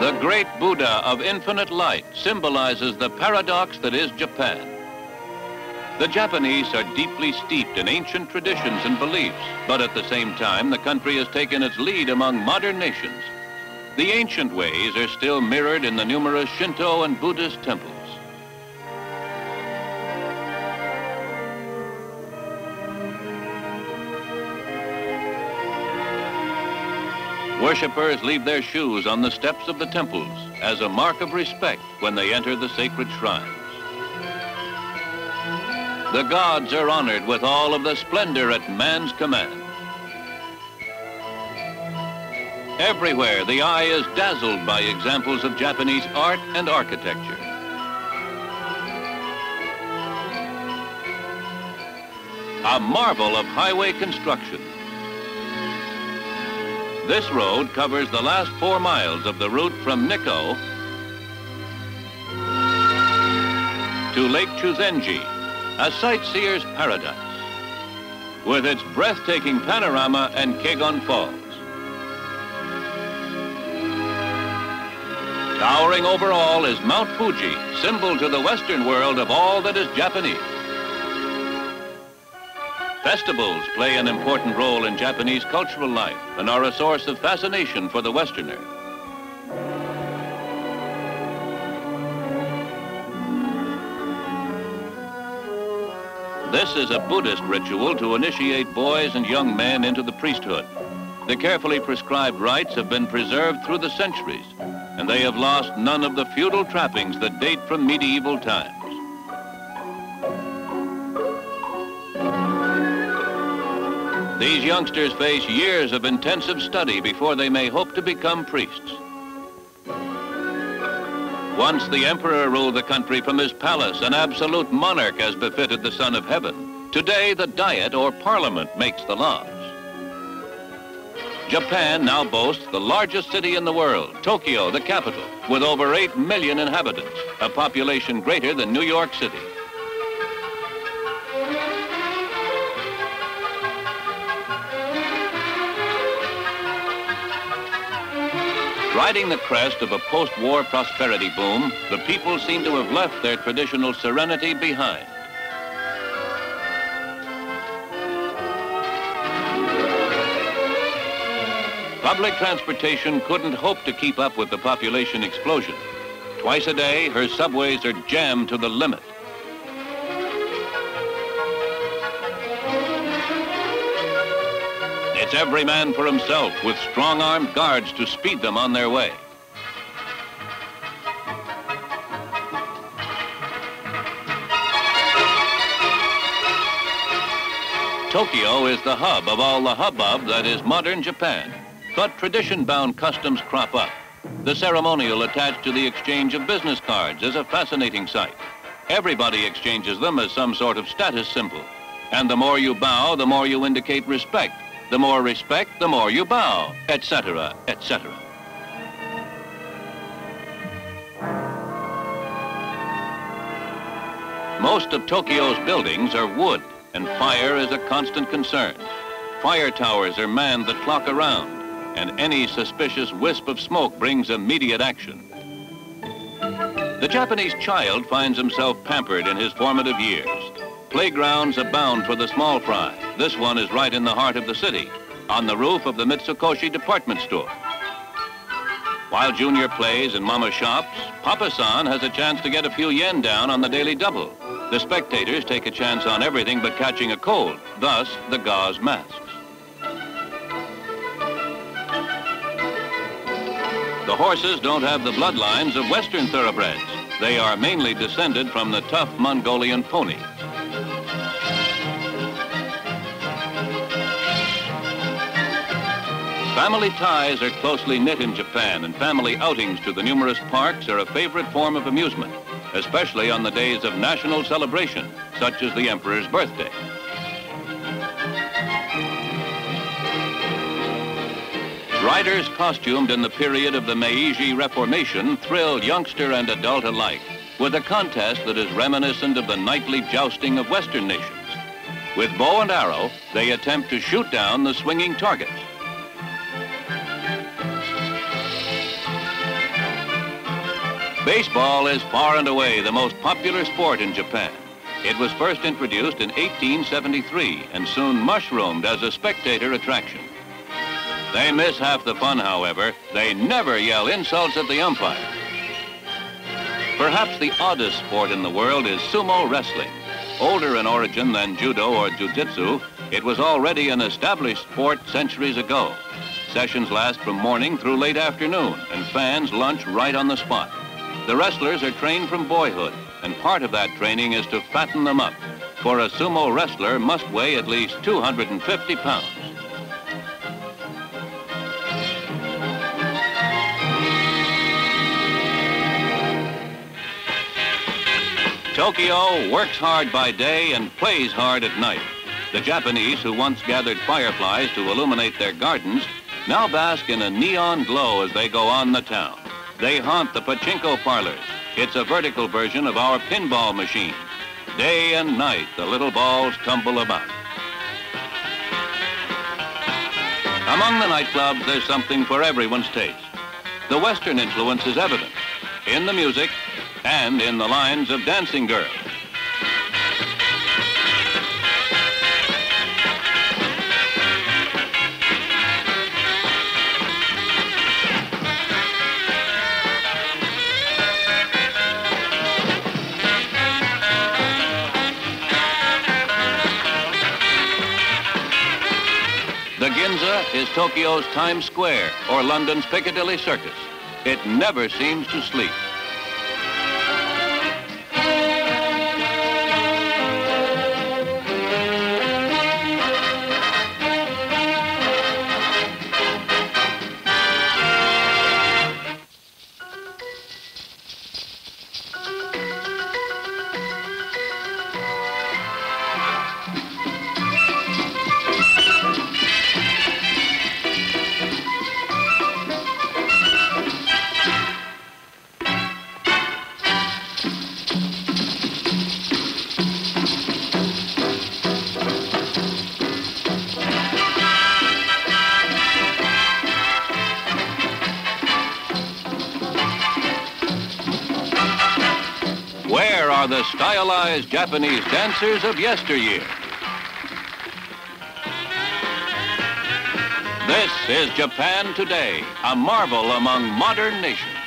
The great Buddha of infinite light symbolizes the paradox that is Japan. The Japanese are deeply steeped in ancient traditions and beliefs, but at the same time, the country has taken its lead among modern nations. The ancient ways are still mirrored in the numerous Shinto and Buddhist temples. Worshippers leave their shoes on the steps of the temples as a mark of respect when they enter the sacred shrines. The gods are honored with all of the splendor at man's command. Everywhere, the eye is dazzled by examples of Japanese art and architecture. A marvel of highway construction. This road covers the last four miles of the route from Nikko to Lake Chuzenji, a sightseer's paradise, with its breathtaking panorama and Kegon Falls. Towering over all is Mount Fuji, symbol to the Western world of all that is Japanese. Festivals play an important role in Japanese cultural life and are a source of fascination for the Westerner. This is a Buddhist ritual to initiate boys and young men into the priesthood. The carefully prescribed rites have been preserved through the centuries, and they have lost none of the feudal trappings that date from medieval times. These youngsters face years of intensive study before they may hope to become priests. Once the emperor ruled the country from his palace, an absolute monarch as befitted the son of heaven. Today, the diet or parliament makes the laws. Japan now boasts the largest city in the world, Tokyo, the capital, with over 8 million inhabitants, a population greater than New York City. Riding the crest of a post-war prosperity boom, the people seem to have left their traditional serenity behind. Public transportation couldn't hope to keep up with the population explosion. Twice a day, her subways are jammed to the limit. It's every man for himself with strong-armed guards to speed them on their way. Tokyo is the hub of all the hubbub that is modern Japan. But tradition-bound customs crop up. The ceremonial attached to the exchange of business cards is a fascinating sight. Everybody exchanges them as some sort of status symbol. And the more you bow, the more you indicate respect. The more respect, the more you bow, etc., etc. Most of Tokyo's buildings are wood, and fire is a constant concern. Fire towers are manned the clock around, and any suspicious wisp of smoke brings immediate action. The Japanese child finds himself pampered in his formative years. Playgrounds abound for the small fry. This one is right in the heart of the city, on the roof of the Mitsukoshi department store. While Junior plays in Mama shops, Papa-san has a chance to get a few yen down on the daily double. The spectators take a chance on everything but catching a cold, thus the gauze masks. The horses don't have the bloodlines of Western thoroughbreds. They are mainly descended from the tough Mongolian pony. Family ties are closely knit in Japan, and family outings to the numerous parks are a favorite form of amusement, especially on the days of national celebration, such as the emperor's birthday. Riders costumed in the period of the Meiji Reformation thrill youngster and adult alike with a contest that is reminiscent of the knightly jousting of Western nations. With bow and arrow, they attempt to shoot down the swinging targets. Baseball is far and away the most popular sport in Japan. It was first introduced in 1873 and soon mushroomed as a spectator attraction. They miss half the fun, however. They never yell insults at the umpire. Perhaps the oddest sport in the world is sumo wrestling. Older in origin than judo or jiu-jitsu, it was already an established sport centuries ago. Sessions last from morning through late afternoon, and fans lunch right on the spot. The wrestlers are trained from boyhood, and part of that training is to fatten them up. For a sumo wrestler must weigh at least 250 pounds. Tokyo works hard by day and plays hard at night. The Japanese who once gathered fireflies to illuminate their gardens now bask in a neon glow as they go on the town. They haunt the pachinko parlors. It's a vertical version of our pinball machine. Day and night, the little balls tumble about. Among the nightclubs, there's something for everyone's taste. The Western influence is evident in the music, and in the lines of dancing girls. The Ginza is Tokyo's Times Square or London's Piccadilly Circus. It never seems to sleep. Are the stylized Japanese dancers of yesteryear? This is Japan Today, a marvel among modern nations.